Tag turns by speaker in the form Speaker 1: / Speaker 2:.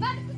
Speaker 1: Warte,